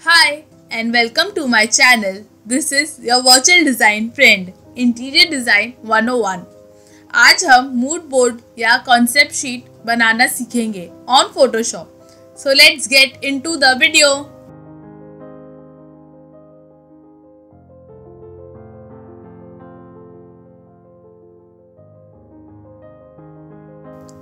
Hi and welcome to my channel. This is your virtual design friend Interior Design 101. आज हम mood board या concept sheet बनाना सीखेंगे on Photoshop so let's get into the video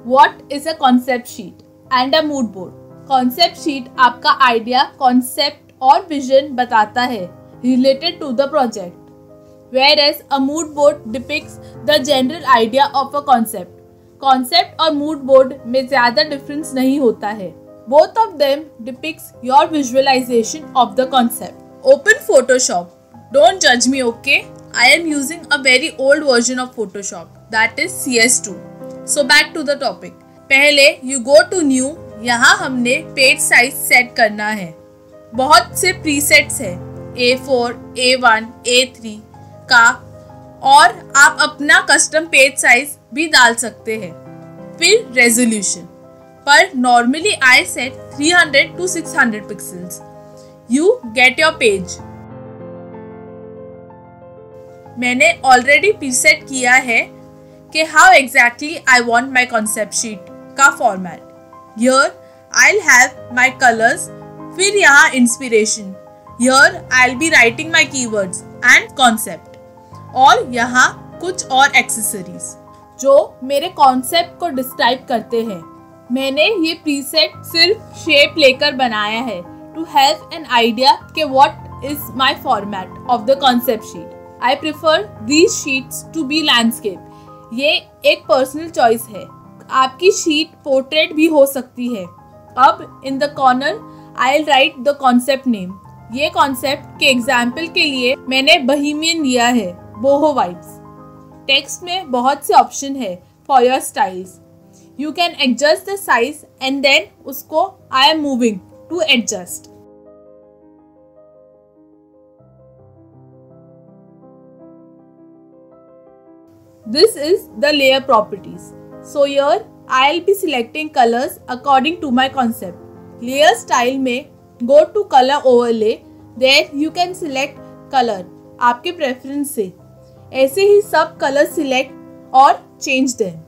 What is a concept sheet and a mood board? Concept sheet आपका idea concept और vision बताता है related to the project where as a mood board depicts the general idea of a concept concept और mood board में ज़्यादा difference नहीं होता है. Both of them depicts your visualization of the concept open Photoshop don't जज me okay I am using a very old version of Photoshop that is C S two so back to the topic पहले you go to new यहाँ हमने page size set करना है. बहुत से presets है A four A one A three का, और आप अपना कस्टम पेज साइज़ भी डाल सकते हैं। फिर रेजोल्यूशन पर normally I set 300 to 600 pixels you get your page मैंने ऑलरेडी प्रीसेट किया है कि how exactly I want my concept sheet का format Here, I'll have my colors. फिर यहाँ inspiration Here I'll be writing my keywords and concept. और यहाँ कुछ और एक्सेसरीज जो मेरे कॉन्सेप्ट को डिस्क्राइब करते हैं. मैंने ये प्रीसेट सिर्फ़ शेप लेकर बनाया है टू हैव एन आइडिया के what is my format of the concept sheet I prefer these sheets to be landscape ये एक पर्सनल चॉइस है. आपकी शीट पोर्ट्रेट भी हो सकती है. अब in the corner I write the concept name ये कॉन्सेप्ट के एग्ज़ाम्पल के लिए मैंने बहीमियन लिया है बोहो वाइब्स टेक्स्ट में बहुत से ऑप्शन है for your styles you can adjust the size and then उसको I am moving to adjust This is the layer properties. So here, I'll be selecting colors according to my concept. Layer style में go to color overlay. There you can select color आपके preference से ऐसे ही सब color select और change them.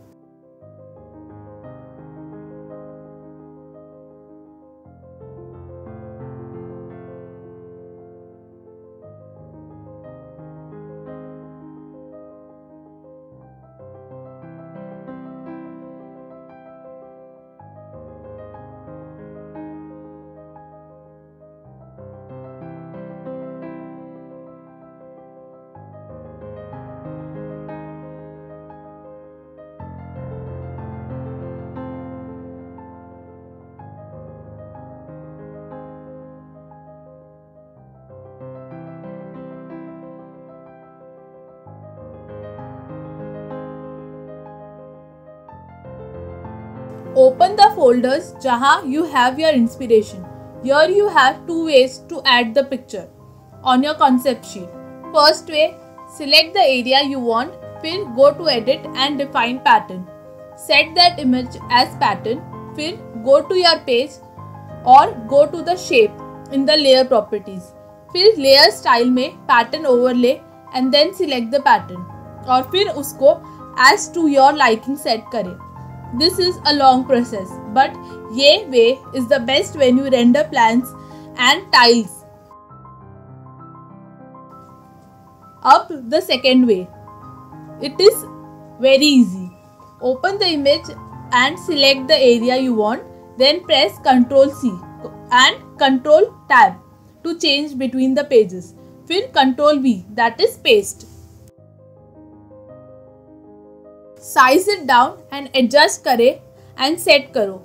Open the folders jahan you have your inspiration. Here you have two ways to add the picture on your concept sheet. First way, select the area you want, फिर go to edit and define pattern. Set that image as pattern, फिर go to your page or go to the shape in the layer properties. फिर layer style में pattern overlay and then select the pattern और फिर उसको as to your liking set करें This is a long process, but ye way is the best when you render plans and tiles. Up the second way. It is very easy. Open the image and select the area you want, then press Ctrl C and Ctrl Tab to change between the pages. Fill Ctrl V that is paste. Size it down and adjust करे and set करो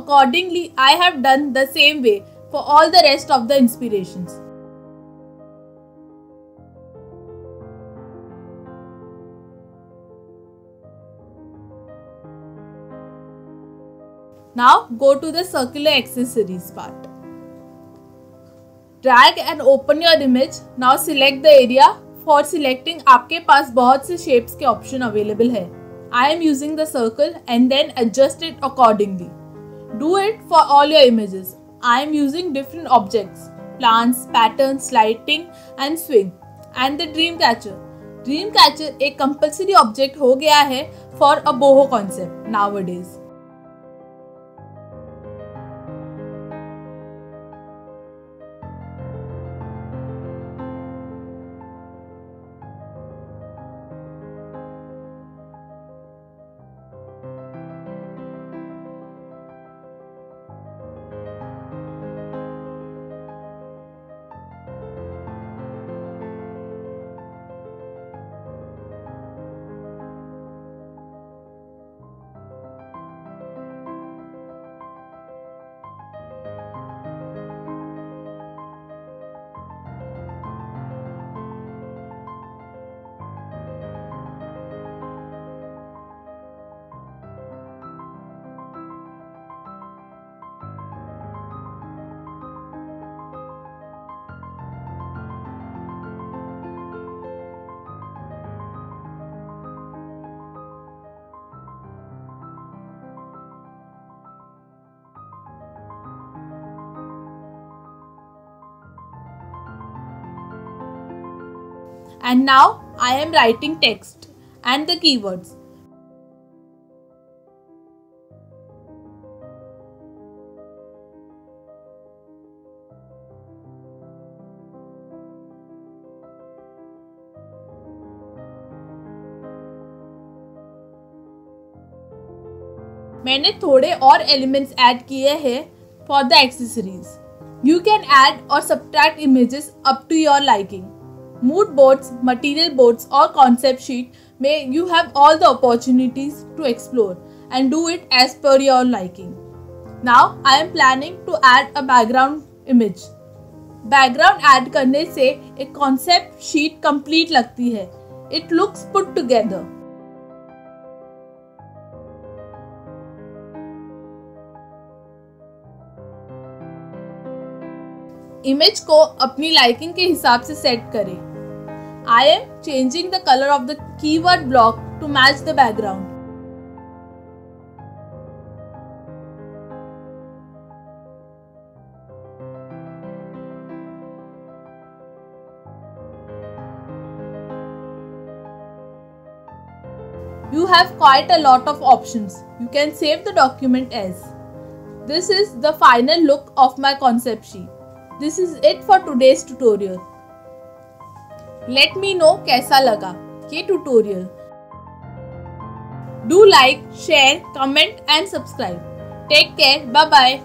accordingly I have done the same way for all the rest of the inspiration Now go to the circular accessories part. Drag and open your image. Now select the area for selecting आपके पास बहुत से shapes के option available है। I am using the circle and then adjust it accordingly do it for all your images I am using different objects plants patterns, lighting and swing and the dream catcher dream catcher एक compulsory object हो गया है for a boho concept nowadays and now, I am writing text and the keywords. मैंने थोड़े और elements add किए हैं for the accessories you can add और subtract images up to your liking mood boards, material boards or concept sheet may you have all the opportunities to explore and do it as per your liking. Now I am planning to add a background image. Background add करने से एक concept sheet complete लगती है. It looks put together. Image को अपनी liking के हिसाब से सेट करें I am changing the colour of the keyword block to match the background You have quite a lot of options. You can save the document as. This is the final look of my concept sheet. this is it for today's tutorial let me know कैसा लगा ये tutorial do like share comment and subscribe take care bye bye